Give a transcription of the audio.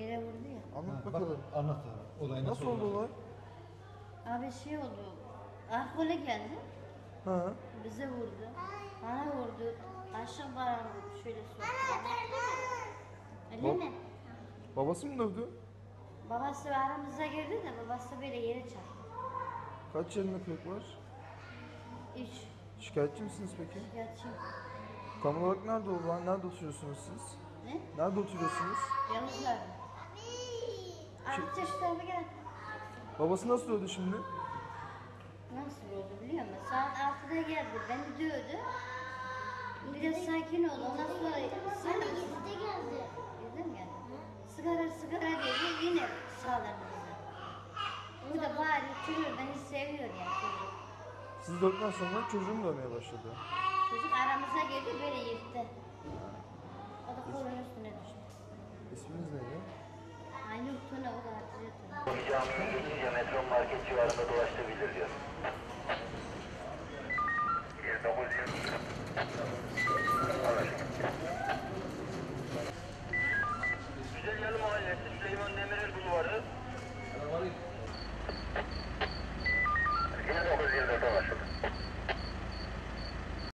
Yere vurdu ya. Anlat Ha, bakalım. Bak, anlat abi. Olay nasıl, Nasıl oldu olay? Abi şey oldu. Alkole geldi. Ha. Bize vurdu. Bana vurdu. Aşağı bana vurdu. Şöyle soktu. Öyle Bab- mi? Babası mı dövdü? Babası aramıza girdi de babası böyle yere çarptı. Kaç yerinde kırık var? Üç. Şikayetçi misiniz peki? Gerçek. Tam olarak nerede oldu? Nerede oturuyorsunuz siz? Ne? Nerede oturuyorsunuz? Yavuzlar. Abi şu tarafa gel. Babası nasıl dövdü şimdi? Nasıl oldu biliyor musun? Saat 6'da geldi. Beni dövdü. Biraz sakin ol. Ondan sonra sen de Yedide geldi. Yüzde mi geldi? Sigara sigara dedi yine sağladı bizi. Bu da bari çocuk beni seviyor ya çocuk. Siz dövdükten sonra çocuğu mu dövmeye başladı? Çocuk aramıza girdi böyle yırttı. O da kolun Kapalı geçince metro market civarında dolaştırabilir diyor. 29 Güzel Yalı Mahallesi Süleyman Demirel Bulvarı. Selamünaleyküm.